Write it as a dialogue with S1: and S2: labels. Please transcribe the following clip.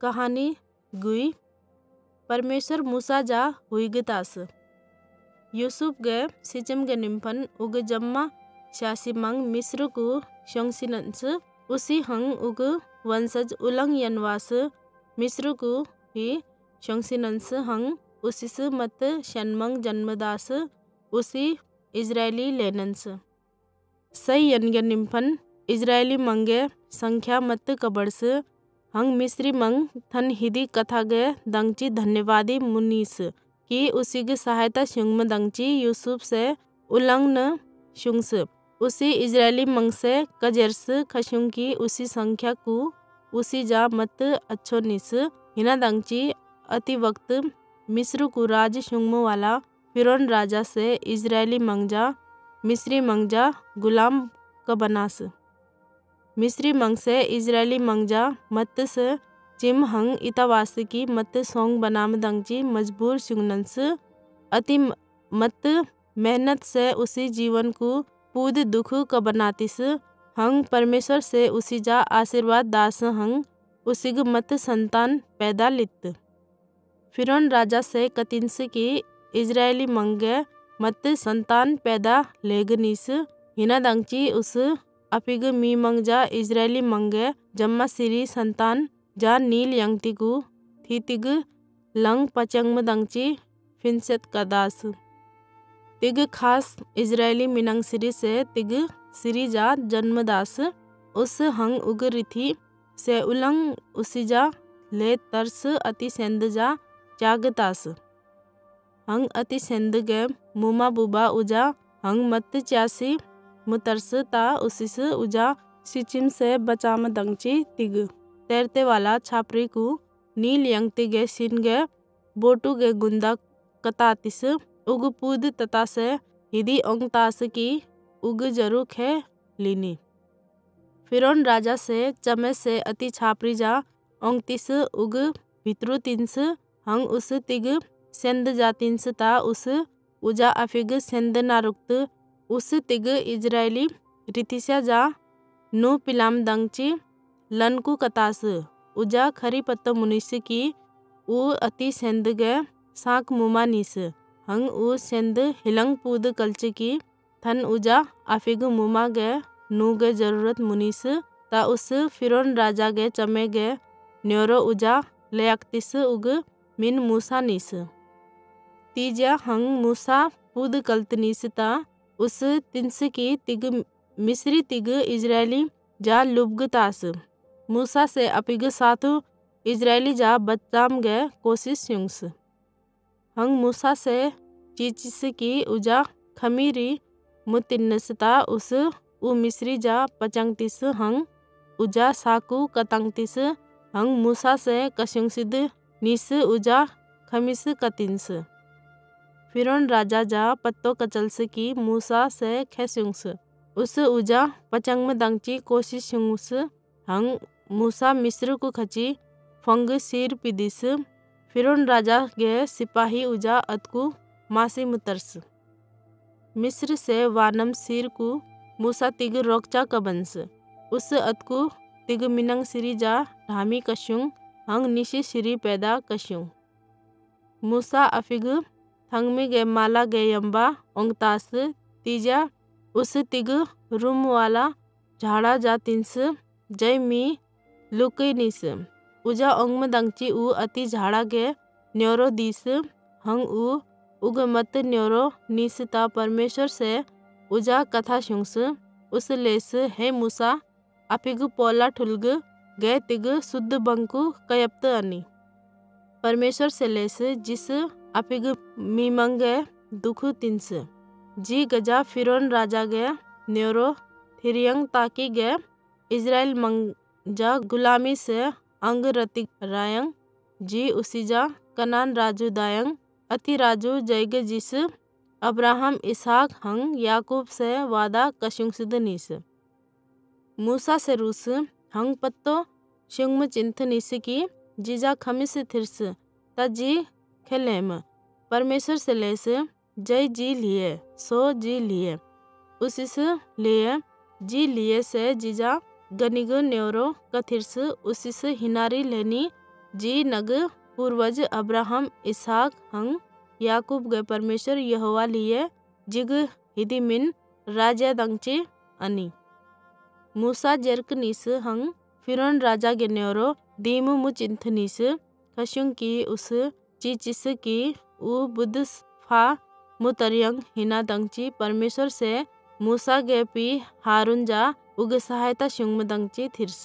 S1: कहानी गुई। परमेश्वर मूसा जा हुई गतास यूसुफ गे सिचम गे निम्फन उग जम्मा शासी मंग मिस्र को शंसिनंस। उसी हंग उग वंशज उलंग यनवास। मिस्र को ही शंसिनंस हंग उसिस मत शनमंग जन्मदास। उसी इजरायली लेनंस। सही यनगे निम्फन इजरायली मंगे संख्या मत कबड़स। हंग मिश्री मंग थन हिदी कथा गे दंगची धन्यवादी मुनीस। की उसी की सहायता शुंग दंगची यूसुफ से उलंग न शुंगस उसी इजरायली मंग से कजरस खशुंग की उसी संख्या को उसी जा मत अच्छो निस। हिना दंगची अति वक्त मिस्र को राज शुंग वाला फिरौन राजा से इजरायली मंगजा मिस्री मंगजा गुलाम का बनास। मिस्री मंग से इजरायली मंगजा मत से चिम हंग इतावास की मत सोंग बनाम दंगची मजबूर सुगनंस अति मत मेहनत से उसी जीवन को पूद दुख का बनातिस हंग परमेश्वर से उसी जा आशीर्वाद दास हंग उसी मत संतान पैदा लित फिरौन राजा से कतिंस की इजरायली मंगे मत संतान पैदा लेगनीस, हिना दंगची उस अपिग मी मंगजा इजरायली मंगे जम्मा सिरी संतान जा नील यंगतिगु थीतिग लंग पचंग दंगची फिनसेत कदास। तिग खास इजरायली मिनंग सिरी से तिग सिरी जा जन्मदास उस हंग उग रिथी से उलंग उसी जा ले तरस अति सेंद जा जागतास हंग अति सेंद गे मुमा बुबा उजा हंग मत चासी मुतरस ता उसिस उजा सिचिम से बचाम दंगची तिग। तैरते वाला छापरी को नील यंगती गे सिन गे बोटू गे गुंदा कतातिस। उग पूद तता से हिदी ओंगतास की उग जरू खे लीनी। फिरौन राजा से चमे से अति छापरी जा ओंगतिस उग भित्रु तिंस हंग उस तिग सेंद जातिंस ता उस उजा अफिग सेंद नारुक्त उस तिग इजरायली रितिस्या जा नु पिलाम दंगची लनकु कतास। उजा खरी पत्त मुनिस की उ अति सेंद गे साक मुमा निस। हंग उ सेंद हिलंग पूद कल्च की थन उजा अफिग मुमा गे नु गे ज़रूरत मुनिस ता उस फिरोन राजा गे चमे गे न्योरो उजा लयक्तिस उग मिन मूसा निस। तीजा हंग मूसा पुद कल्तनीस ता उस तिंस की तिग, मिस्री तिग इजरायली जा लुबगतास मूसा से अपिग साथु इजरायली जा बच्चाम गे कोशिश युंग्स हंग मूसा से चीचिस की उजा खमीरी मुतिन्नसता उस, उ मिस्री जा पचंगतिस हंग उजा साकू कतंगतिस। हंग मूसा से कशुंगसिद निस उजा खमिस कतिंस फिरौन राजा जा पत्तो कचलस की मूसा से खेसुंग्स। उस उजा पचंग दंगची कोशिश हंग मूसा मिस्र को खची, फंग सिर पिदिस। फिरौन राजा गे सिपाही उजा अतकु मासी मुतरस। मिस्र से वानम सिर को मूसा तिग रोकचा कबंस। उस अतकु तिग मिनंग सिरी जा ढामी कशुंग। हंग निशी सिरी पैदा कशुंग। मूसा अफिग थंगमी गे माला गे यम्बा ओंगतास तीजा, उस तिग, रूम वाला, झाड़ा जा तिंस, जय मी लुकई निस। उजा ओंगम दंगची उ, अति झाड़ा गे, न्योरो दिस, हंग उ, उग मत न्योरो निस ता परमेश्वर से, उजा कथा शुंस, उस लेस, हे मूसा अपिग पोला ठुलग, गे तिग, शुद्ध बंकु, कयप्त अनि। परमेश्वर से लेस, जिस अपिग मीमंगे दुख तिंस जी गजा फिरौन राजा गे न्योरो थिरियंग ताकि गे इजराइल मंगजा गुलामी से अंग रति रायंग। जी उसीजा कनान राजू दायंग। अति राजू जैग जिस अब्राहम, इसहाक, हंग, याकूब से वादा कशुंग निस। मूसा से रूस, हंग पत्तो, शुंग चिंथ निस की जीजा खमिस थिरस। तजी खेलेम। परमेश्वर से लेस जय जी लिए, सो जी लिए। उसिस लिए जी लिए से जीजा गनिग न्योरो कथिरस, उसिस हिनारी लेनी जी नग पूर्वज अब्राहम, इसहाक हंग याकूब गे परमेश्वर यहोवा लिए जिग हिदिमिन, राजा दंगचे, अनि। मूसा जेरकनिस हंग फिरौन राजा गे न्योरो, दीमु मुचिंथनिस खशुंग की उस चीचिस की उ बुद्ध फा मुतरियंग हिना दंगची परमेश्वर से मूसा हारुनजा उग सहायता शुंग दंगची थिरस।